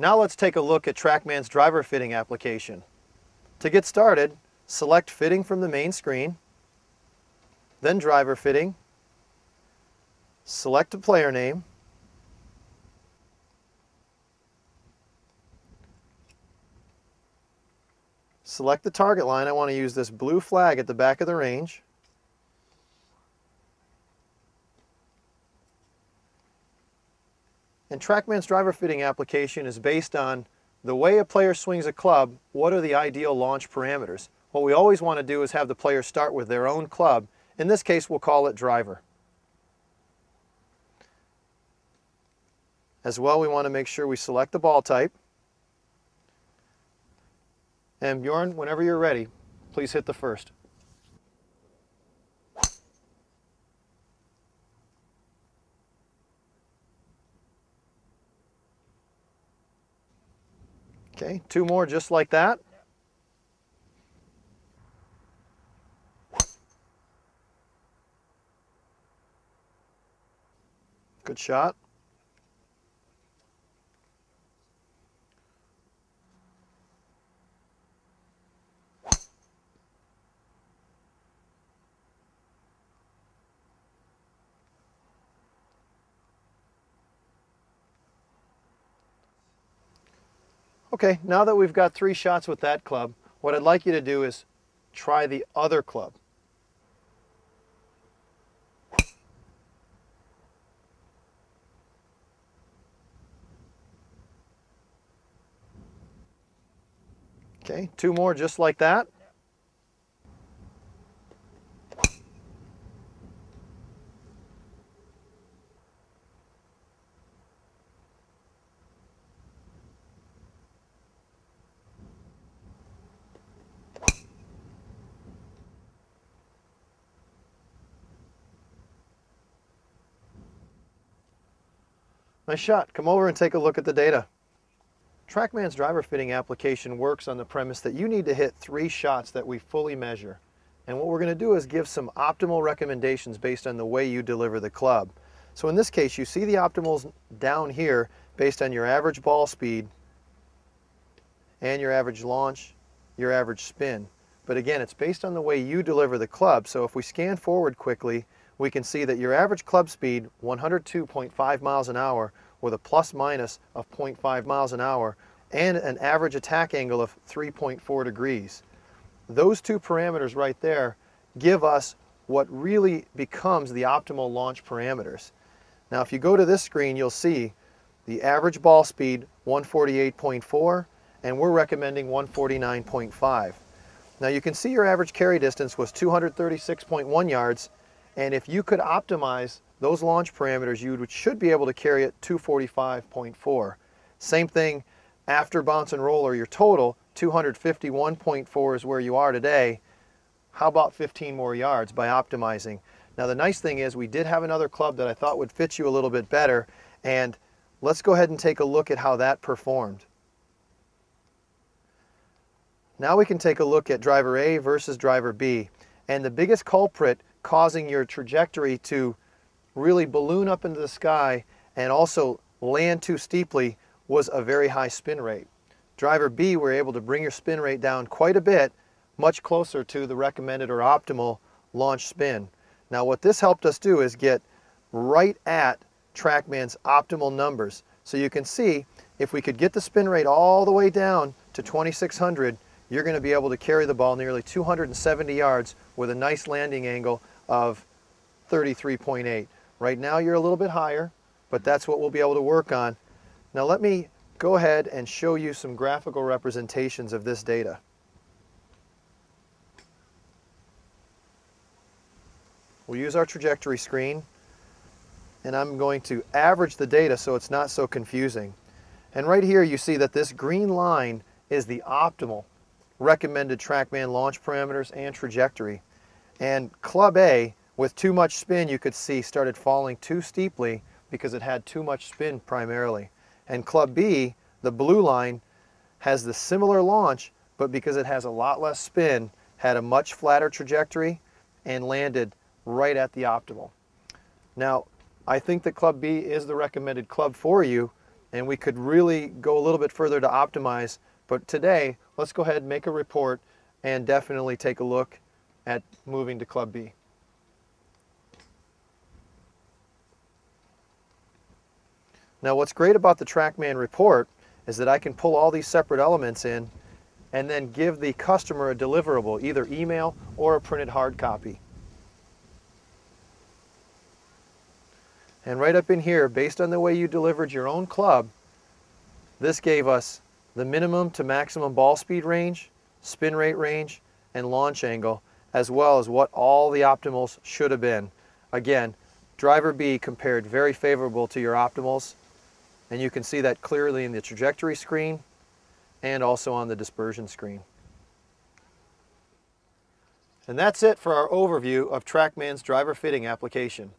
Now let's take a look at TrackMan's driver fitting application. To get started, select Fitting from the main screen, then Driver Fitting, select a player name, select the target line. I want to use this blue flag at the back of the range. And TrackMan's driver fitting application is based on the way a player swings a club, what are the ideal launch parameters? What we always want to do is have the player start with their own club. In this case, we'll call it driver. As well, we want to make sure we select the ball type. And Bjorn, whenever you're ready, please hit the first. Okay, two more just like that. Good shot. Okay, now that we've got three shots with that club, what I'd like you to do is try the other club. Okay, two more just like that. Nice shot. Come over and take a look at the data. TrackMan's driver fitting application works on the premise that you need to hit three shots that we fully measure. And what we're going to do is give some optimal recommendations based on the way you deliver the club. So in this case, you see the optimals down here based on your average ball speed and your average launch, your average spin. But again, it's based on the way you deliver the club. So if we scan forward quickly, we can see that your average club speed, 102.5 miles an hour, with a plus minus of 0.5 miles an hour, and an average attack angle of 3.4 degrees. Those two parameters right there give us what really becomes the optimal launch parameters. Now if you go to this screen, you'll see the average ball speed 148.4 and we're recommending 149.5. Now you can see your average carry distance was 236.1 yards and if you could optimize those launch parameters, you should be able to carry it 245.4. Same thing after bounce and roller, your total 251.4 is where you are today. How about 15 more yards by optimizing? Now the nice thing is we did have another club that I thought would fit you a little bit better and let's go ahead and take a look at how that performed. Now we can take a look at driver A versus driver B. And the biggest culprit causing your trajectory to really balloon up into the sky and also land too steeply was a very high spin rate. Driver B were able to bring your spin rate down quite a bit, much closer to the recommended or optimal launch spin. Now what this helped us do is get right at TrackMan's optimal numbers. So you can see if we could get the spin rate all the way down to 2600, you're going to be able to carry the ball nearly 270 yards with a nice landing angle of 33.8. Right now you're a little bit higher, but that's what we'll be able to work on. Now let me go ahead and show you some graphical representations of this data. We'll use our trajectory screen and I'm going to average the data so it's not so confusing. And right here you see that this green line is the optimal recommended TrackMan launch parameters and trajectory. And Club A, with too much spin, you could see started falling too steeply because it had too much spin primarily. And Club B, the blue line, has the similar launch, but because it has a lot less spin, had a much flatter trajectory and landed right at the optimal. Now, I think that Club B is the recommended club for you, and we could really go a little bit further to optimize. But today, let's go ahead and make a report and definitely take a look at moving to Club B. Now what's great about the TrackMan report is that I can pull all these separate elements in and then give the customer a deliverable, either email or a printed hard copy. And right up in here, based on the way you delivered your own club, this gave us the minimum to maximum ball speed range, spin rate range, and launch angle, as well as what all the optimals should have been. Again, driver B compared very favorable to your optimals, and you can see that clearly in the trajectory screen and also on the dispersion screen. And that's it for our overview of TrackMan's driver fitting application.